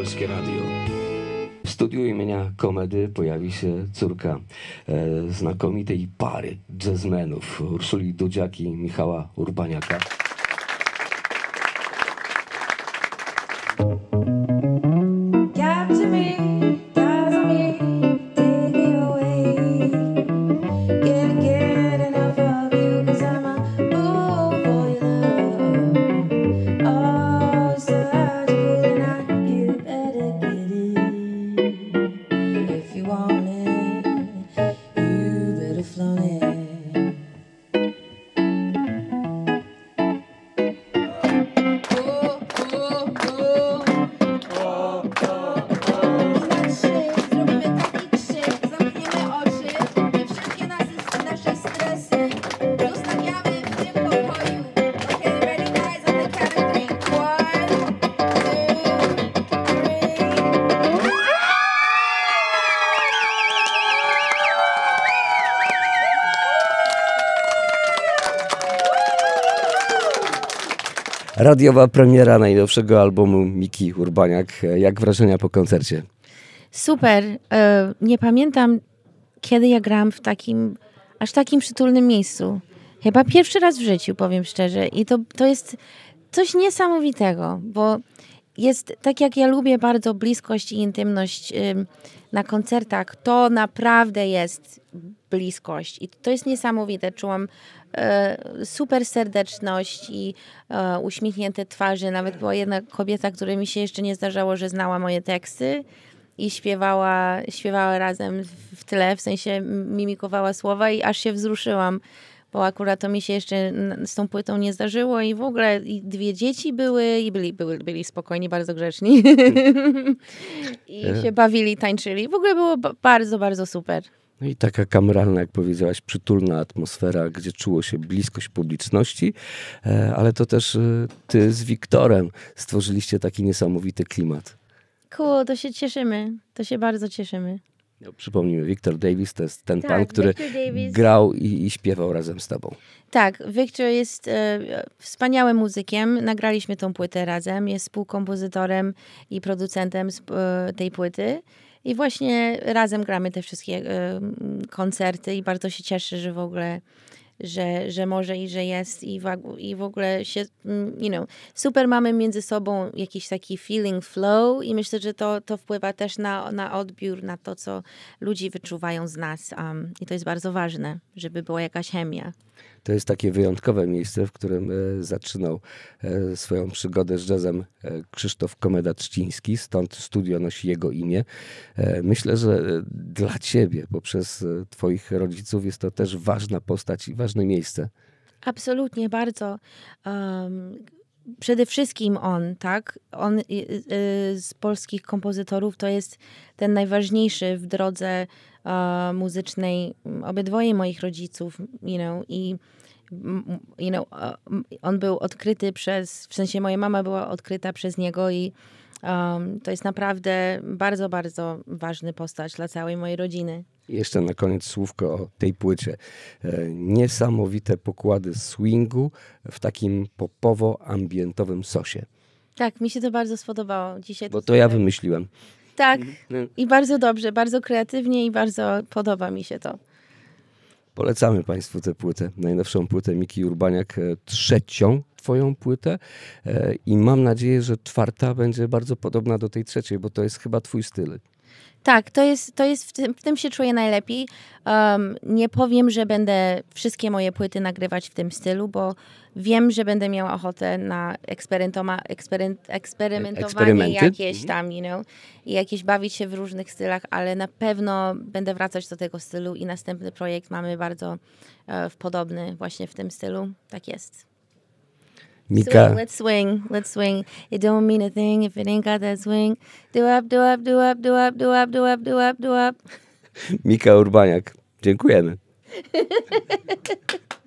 Polskie Radio. W studiu imienia Komedy pojawi się córka e, znakomitej pary jazzmenów Urszuli Dudziak i Michała Urbaniaka. Radiowa premiera najnowszego albumu Miki Urbaniak. Jak wrażenia po koncercie? Super. E, Nie pamiętam, kiedy ja grałam w takim, aż takim przytulnym miejscu. Chyba pierwszy raz w życiu, powiem szczerze. I to, to jest coś niesamowitego, bo jest, tak jak ja lubię bardzo bliskość i intymność ym, na koncertach, to naprawdę jest bliskość. I to jest niesamowite. Czułam super serdeczność i e, uśmiechnięte twarze. Nawet była jedna kobieta, której mi się jeszcze nie zdarzało, że znała moje teksty i śpiewała, śpiewała razem w tle, w sensie mimikowała słowa i aż się wzruszyłam, bo akurat to mi się jeszcze z tą płytą nie zdarzyło i w ogóle i dwie dzieci były i byli, byli, byli spokojni, bardzo grzeczni i się bawili, tańczyli. W ogóle było ba- bardzo, bardzo super. No i taka kameralna, jak powiedziałaś, przytulna atmosfera, gdzie czuło się bliskość publiczności, e, ale to też e, ty z Wiktorem stworzyliście taki niesamowity klimat. Cool, to się cieszymy, to się bardzo cieszymy. No, przypomnijmy, Wiktor Davis to jest ten Tak, pan, który Victor grał i, i śpiewał razem z tobą. Tak, Victor jest e, wspaniałym muzykiem. Nagraliśmy tą płytę razem. Jest współkompozytorem i producentem z, e, tej płyty. I właśnie razem gramy te wszystkie koncerty i bardzo się cieszę, że w ogóle że, że może i że jest i w, i w ogóle się, mm, you know, super mamy między sobą jakiś taki feeling flow i myślę, że to, to wpływa też na, na odbiór, na to, co ludzie wyczuwają z nas um, i to jest bardzo ważne, żeby była jakaś chemia. To jest takie wyjątkowe miejsce, w którym e, zaczynał e, swoją przygodę z jazzem e, Krzysztof Komeda-Trzciński, stąd studio nosi jego imię. E, myślę, że e, dla ciebie, poprzez e, twoich rodziców jest to też ważna postać i ważne miejsce. Absolutnie, bardzo. Um, przede wszystkim on, tak? On y, y, z polskich kompozytorów to jest ten najważniejszy w drodze e, muzycznej obydwoje moich rodziców, you know, i you know, e, on był odkryty przez, w sensie moja mama była odkryta przez niego i um, to jest naprawdę bardzo, bardzo ważny postać dla całej mojej rodziny. Jeszcze na koniec słówko o tej płycie. E, Niesamowite pokłady swingu w takim popowo-ambientowym sosie. Tak, mi się to bardzo spodobało. Dzisiaj Bo to ja wymyśliłem. Tak, No, i bardzo dobrze, bardzo kreatywnie i bardzo podoba mi się to. Polecamy Państwu tę płytę, najnowszą płytę Miki Urbaniak, e, trzecią Twoją płytę e, i mam nadzieję, że czwarta będzie bardzo podobna do tej trzeciej, bo to jest chyba Twój styl. Tak, to jest, to jest w, tym, w tym się czuję najlepiej. Um, nie powiem, że będę wszystkie moje płyty nagrywać w tym stylu, bo wiem, że będę miała ochotę na eksperyment, eksperymentowanie jakieś tam, you know, i jakieś bawić się w różnych stylach, ale na pewno będę wracać do tego stylu i następny projekt mamy bardzo e, w podobny właśnie w tym stylu. Tak jest. Mika, Swing, let's swing, let's swing. It don't mean a thing if it ain't got that swing. Do up, do up, do up, do up, do up, do up, do up, do up. Mika Urbaniak, dziękujemy.